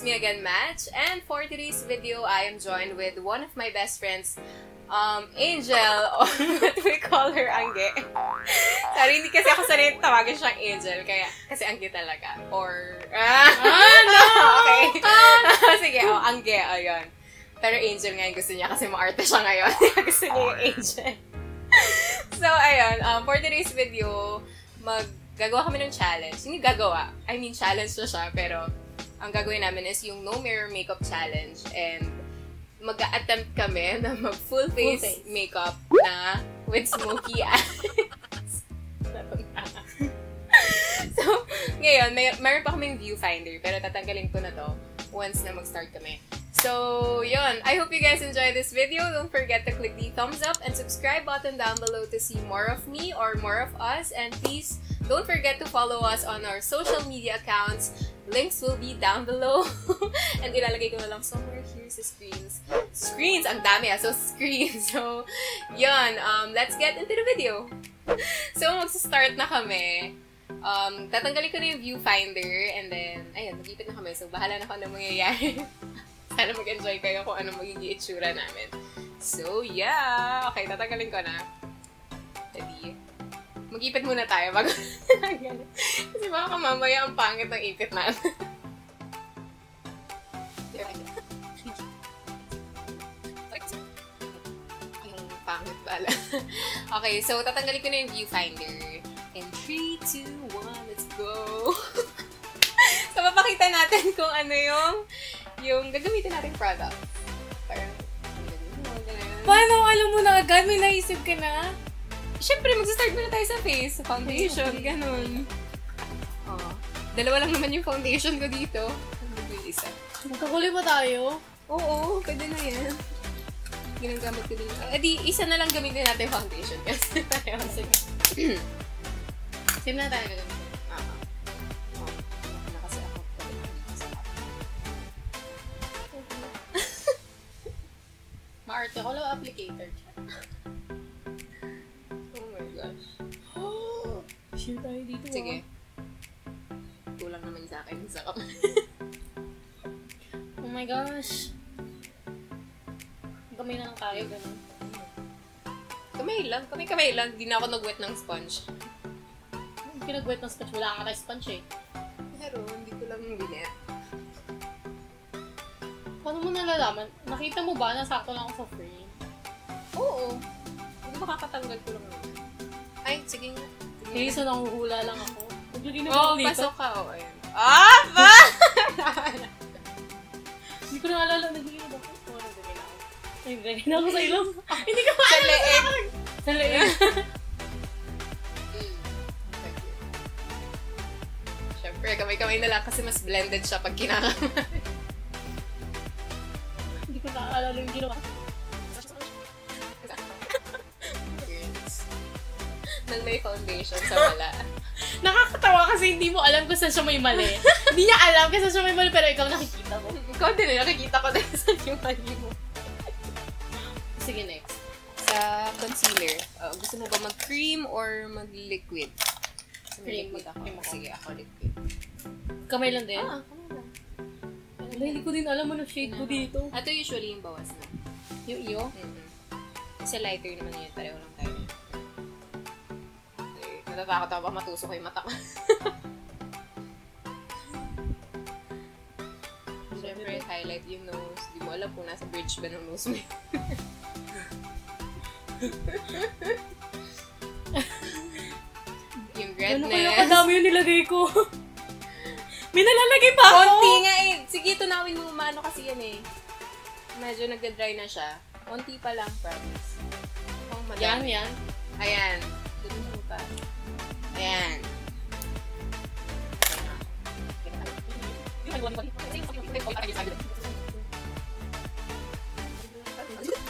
it's me again, Match. And for today's video, I am joined with one of my best friends, um, Angel, or what we call her, Angge. Sorry, hindi kasi ako sanay tawagin siyang Angel, kaya, kasi Angge talaga. Or, ah, no! okay. Sige, oh, Angge, ayun. Pero Angel ngayon gusto niya kasi maarte siya ngayon. gusto niya yung Angel. so, ayun, um, for today's video, mag gagawa kami ng challenge. Hindi gagawa. I mean, challenge na siya, pero ang gagawin namin is yung no mirror makeup challenge and mag-attempt kami na mag full face, face. makeup na with smoky eyes. so, ngayon, may, meron pa kaming viewfinder, pero tatanggalin ko na to once na mag-start kami. So, yun. I hope you guys enjoy this video. Don't forget to click the thumbs up and subscribe button down below to see more of me or more of us. And please, don't forget to follow us on our social media accounts. Links will be down below. and ilalagay ko na lang somewhere here sa screens. Screens! Ang dami ah! So, screens. So, yun. Um, let's get into the video. so, magsa-start na kami. Um, tatanggalin ko na yung viewfinder and then, ayun, magipit na kami. So, bahala na kung ano mangyayari. Sana mag-enjoy kayo kung ano magiging itsura namin. So, yeah! Okay, tatanggalin ko na. Ready? Mag-ipit muna tayo bago Kasi baka mamaya ang pangit ng ipit natin. Ang pangit pala. okay, so tatanggalin ko na yung viewfinder. In 3, 2, 1, let's go! so, mapakita natin kung ano yung yung gagamitin nating product. Parang. Paano alam mo na agad? May naisip ka na? Siyempre, mag-start muna tayo sa face, sa foundation, Okay. ganun. Oh. Dalawa lang naman yung foundation ko dito. Yung isa? Magkakuli ba tayo? Oo, pwede na yan. Ginagamit ko din. Eh, di, isa na lang gamitin natin yung foundation kasi pareho. Sige. Same na tayo Maarte ko lang applicator. Oh my gosh. Share tayo dito. ah. Sige. Kulang naman sa akin sa kamay. Oh my gosh. Kamay na lang tayo, ganun. Kamay lang. Kamay-kamay lang. Di na ako nag-wet ng sponge. Pinag-wet ng sponge. Wala ka na sponge eh. Pero, hindi ko lang ginet. Paano mo nalalaman? Nakita mo ba na sakto lang ako sa frame? Oo. Hindi makakatanggal ko lang naman. Ay, sige nga. Sige nga. so nanguhula lang ako. Na Oo, ako dito. pasok ka. Oo, ayan. Ah, ba? Hindi ko na alala. Naglagay na ba ako? Oo, naglagay na ako. Ay, naglagay na ako sa ilong. Hindi ko Sa leeg. Sa leeg. Siyempre, kamay-kamay na lang kasi mas blended siya pag kinakamay. Hindi ko na alala yung ginawa. Nang may foundation sa wala. Nakakatawa kasi hindi mo alam kung saan siya may mali. hindi niya alam kung saan siya may mali, pero ikaw nakikita mo. Ikaw din, eh, nakikita ko din sa yung mali mo. Sige, next. Sa concealer, uh, gusto mo ba mag-cream or mag-liquid? Cream. liquid ako. Cream ako. Sige, ako liquid. Kamay lang din. Ah, kamay lang. Wala, hindi ko din alam ano shade ko dito. Ito usually yung bawas na. Yung iyo? Mm-hmm. Kasi lighter naman yun. Pareho lang tayo. Natatakot ako ba matusok ko yung mata ko. Siyempre, highlight yung nose. Di mo alam kung nasa bridge ba ng nose mo yun. yung Ano kaya redness. kadami yung nilagay ko? May nalalagay pa ako! Konti nga. Sige, tunawin mo maano kasi yan eh. Medyo nagda-dry na siya. Konti pa lang, promise. Oh, Yan, madami. yan. Ayan. Dumi mo pa. Ayan.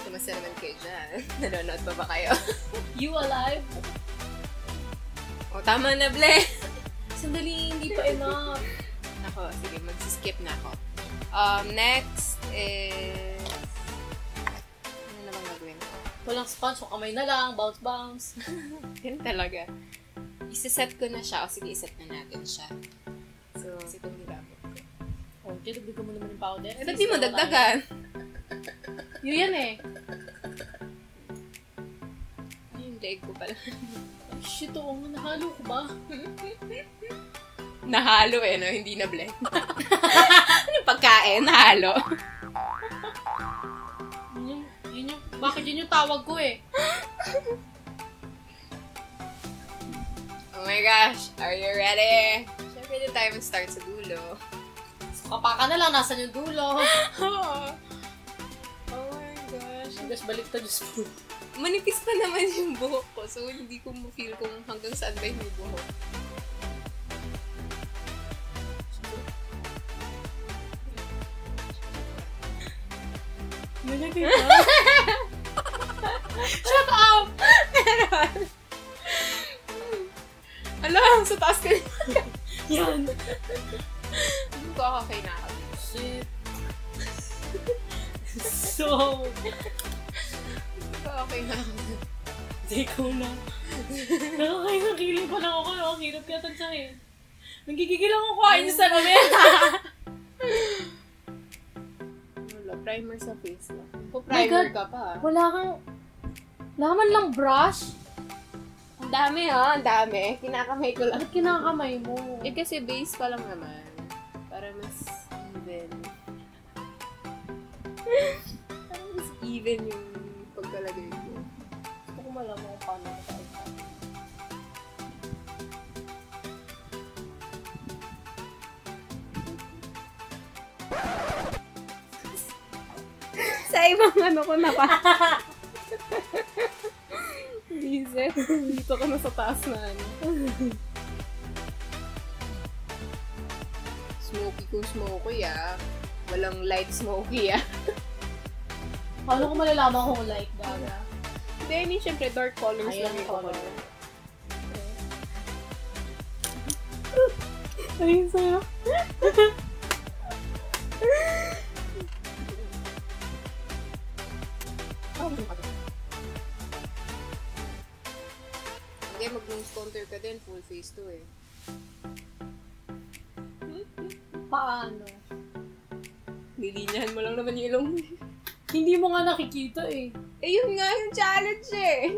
Kumusta naman kayo dyan? Nanonood pa ba kayo? You alive? O, tama na, Ble! Sandali, hindi pa enough. Ako, sige, mag-skip na ako. Um, next is... Ano naman gagawin ko? Walang sponge, so kamay na lang, bounce bounce. Yan talaga. Isa-set ko na siya. O sige, iset na natin siya. So, ito yung gamit ko. Oh Dinagdagan mo naman yung powder. Eh, Ba't di mo dagdagan? Yun yan eh. Ay, yung leg ko pala. Ay, shit, oo nga. Nahalo ko ba? Nahalo eh, no? Hindi na blend. Anong pagkain? Nahalo. Yun yung, yun yung, bakit yun yung tawag ko eh? Oh my gosh, are you ready? Siyempre, din tayo mag-start sa dulo. Kapa ka na lang, nasan yung dulo? oh my gosh. Diyos, balik ta, Diyos po. Manipis pa naman yung buhok ko, so hindi ko ma-feel kung hanggang saan ba yung buhok. Ka? Shut up! Meron! Ala, sa taas ka Yan. Hindi ko ako kay nakakabit. Shit. So, Hindi ko ako kay nakakabit. Hindi ko na. Nakakakilig pa lang ako. Nakakirap kaya tansyahin. Nagigigil ako niyo sa namin. Primer sa face lang. Kung My primer God. ka pa. Wala kang... Wala man lang brush. Ang dami ha, ang dami. Kinakamay ko lang. Bakit kinakamay mo? Eh kasi base pa lang naman. Para mas even. Para mas even yung Ibang ano ko na pa. Visit. Dito ka na sa taas na ano. Smoky kung smoky ah. Walang light smoky ah. Paano ko malalaman kung like gaga? Hindi, hindi syempre dark colors Ayan, lang yung color. color. Ayun sa'yo. contour ka din. Full face to eh. Paano? Nilinyahan mo lang naman yung ilong mo. Hindi mo nga nakikita eh. Eh, yun nga yung challenge eh.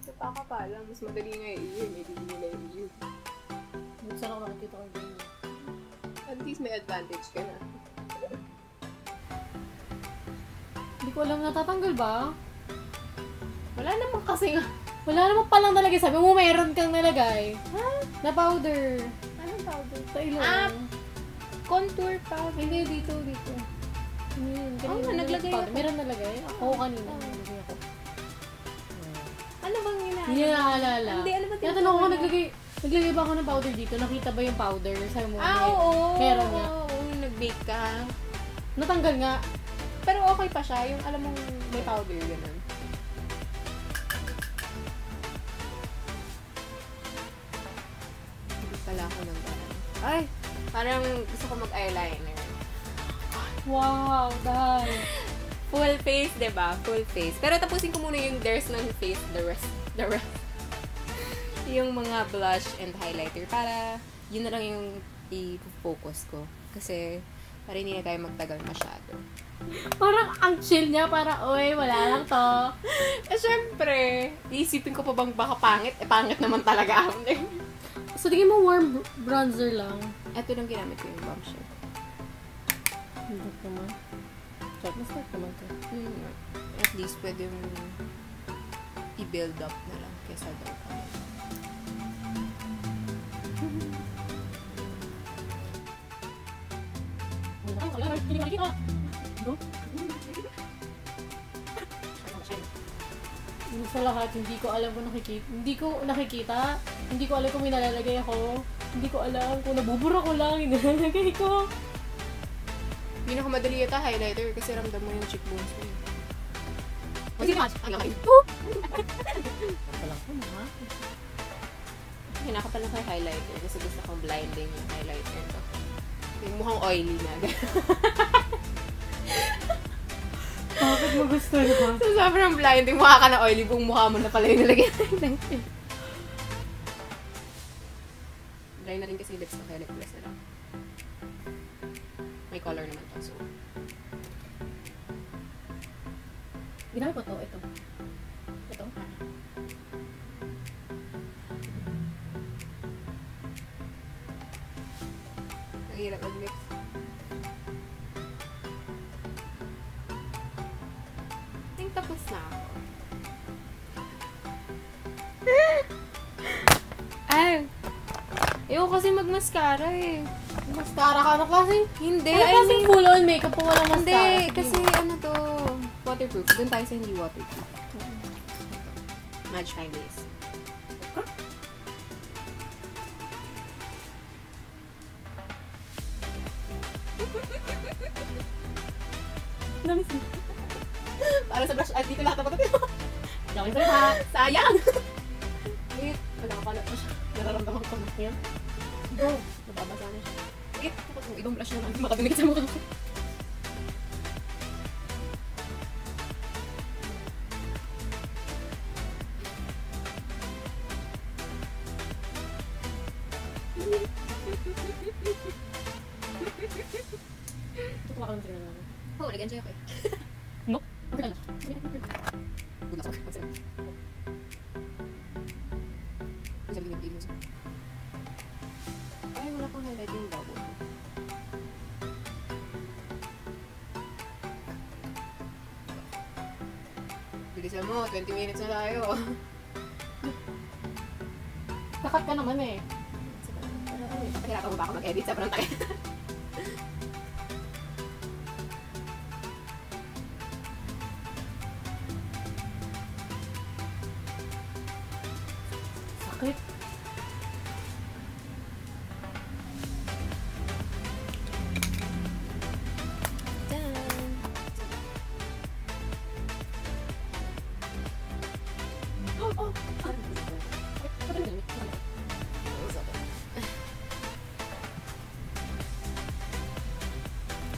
Sa paka pa lang, mas madali nga i-iyo. May hindi nila i-iyo. Minsan ako nakikita ko ganyan. At least may advantage ka na. Hindi ko alam natatanggal ba? Wala naman kasi nga. Wala naman palang nalagay. Sabi mo mayroon kang nalagay. Ha? Na powder. Anong powder? Sa ilong. Ah, Contour powder. Hindi, dito, dito. Yun, Oo nga, naglagay powder. ako. Meron nalagay? Ako kanina. Oo. Naglagay ako. Ano bang yun? Hindi naalala. Hindi, ano ba Kaya tanong ko, naglagay, naglagay ba ako ng powder dito? Nakita ba yung powder? Sabi mo, Ah, oo. Meron nga. Oo, nag-bake ka. Natanggal nga. Pero okay pa siya. Yung alam mong may powder, ganun. Ay, parang gusto ko mag-eyeliner. Wow, dahil. Full face, 'di ba? Full face. Pero tapusin ko muna yung there's no face, the rest, the rest. yung mga blush and highlighter para yun na lang yung i-focus ko. Kasi para hindi na tayo magtagal masyado. Parang ang chill niya, para, oy, wala lang to. Eh, syempre, iisipin ko pa bang baka pangit? Eh, pangit naman talaga ako. So, tingin mo warm br- bronzer lang. Ito lang ginamit ko yung bombshell. Hindi naman. Start na start naman to. Hmm, at least pwede yung i-build up na lang kesa daw pa. Sa lahat, hindi ko alam kung nakikita. Hindi ko nakikita. Hindi ko alam kung may nalalagay ako. Hindi ko alam kung nabubura ko lang. Nilalagay ko. Pinakamadali yata highlighter kasi ramdam mo yung cheekbones mo. Kasi mas, Ang laki. Wala ko na. Hinaka pala kay highlighter kasi gusto kong blinding yung highlighter ko. Yung mukhang oily na. Bakit mo gusto na? so, sobrang blinding. Mukha ka na oily. Buong mukha mo na pala yung nilagay ng highlighter. Dry na rin kasi lips ko, kaya gloss na lang. May color naman to, so. Ginamit mo to, ito. Ito. Ang hirap mag lips. I think tapos na ako. Ay! Ayoko kasi mag-mascara eh. Mascara ka. Ano klase? Hindi, Ano I klase mean- full on makeup kung walang mascara? Hindi, kasi ano to, waterproof. Doon tayo sa hindi waterproof. Match. Namis mo. Para sa brush, ah, dito lahat ng patatin. Gawin sa. Sayang! Wait, Nagkakalat ko siya. Nararamdaman ko na yan. Go. Nababasa na siya. wait. Tapos yung ibang blush naman. Makadinig sa mukha ko. Ito kumakaroon sila naman. Oh, nag-enjoy ako eh. No? Okay lang. Bulas ako. 20 minutes na tayo. Kakat ka naman eh. Pahirapan mo ba ako mag-edit? Sobrang tayo.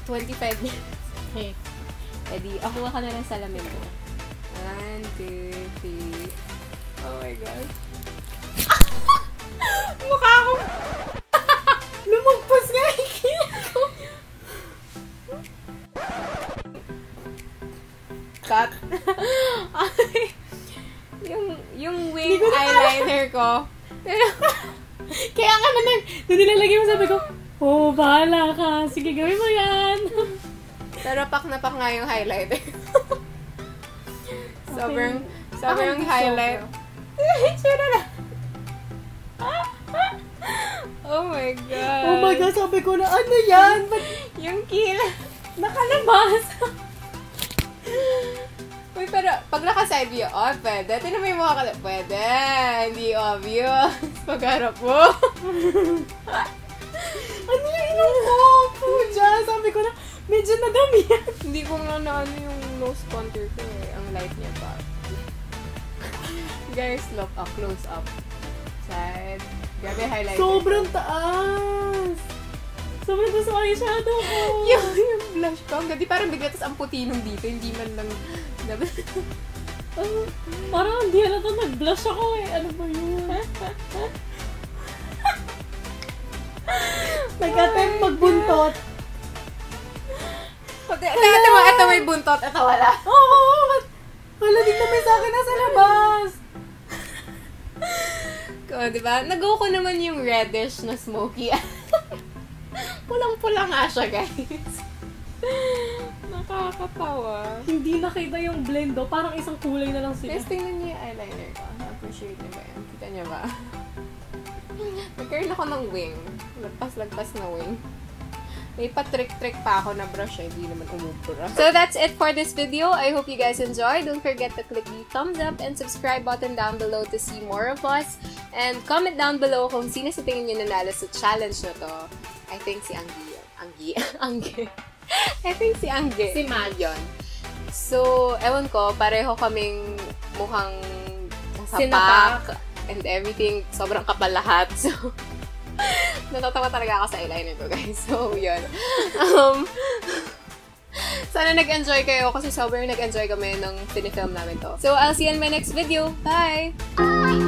25 minutes. Okay. Edi, akuha ka na ng salamin mo. 1, 2, 3. Oh my God. Mukha akong... Lumagpas nga yung kila ko. Cut. yung, yung wing eyeliner ko. Kaya nga naman, doon nilalagay mo sabi ko, oh, bahala ka. Sige, gawin mo yan. Pero pak na pak nga yung highlighter. sobrang, Okay. sobrang Ah, highlight. Tsura na. oh my God. Oh my God, sabi ko na, ano yan? Yung kila. nakalabas? Uy, pero pag naka-side view, oh, pwede. Tinan mo yung mga kala. Pwede. Hindi obvious. Pagharap mo. Ano yung inom ko? Puja, sabi ko na, medyo nadami yan. Hindi ko nga na ano yung nose contour ko eh. Ang light niya pa. Guys, look up. Close up. Side. Grabe highlighter. Sobrang taas. Sobrang taas ang eyeshadow ko. yung, yung blush ko. Ang ganda. Parang bigla tas ang puti nung dito. Hindi man lang... Ah, parang hindi halata nag-blush ako eh. Ano ba yun? Nag-attempt magbuntot. Ito, ito, mo, ito may buntot. Ito wala. Oo! Oh, wala dito may sa akin nasa labas. Ko, di ba? Nag-go ko naman yung reddish na smoky. Pulang-pula nga siya, guys. Nakakatawa. Hindi nakita yung blend oh. Parang isang kulay na lang sila. Guys, tingnan niyo yung eyeliner ko. Appreciate niyo ba yan? Kita niyo ba? Nagkaroon ako ng wing. Lagpas-lagpas na wing. May pa-trick-trick pa ako na brush eh. Hindi naman umubura. So that's it for this video. I hope you guys enjoyed. Don't forget to click the thumbs up and subscribe button down below to see more of us. And comment down below kung sino sa tingin niyo nanalo sa challenge na to. I think si Anggi. Anggi? Anggi. I think si Anggi. Si Mal. yun. So, ewan ko, pareho kaming mukhang Sinapak. And everything. Sobrang kapal lahat. So, natatawa talaga ako sa eyeliner ko, guys. So, yun. Um, sana nag-enjoy kayo kasi sobrang nag-enjoy kami nung pinifilm namin to. So, I'll see you in my next video. Bye!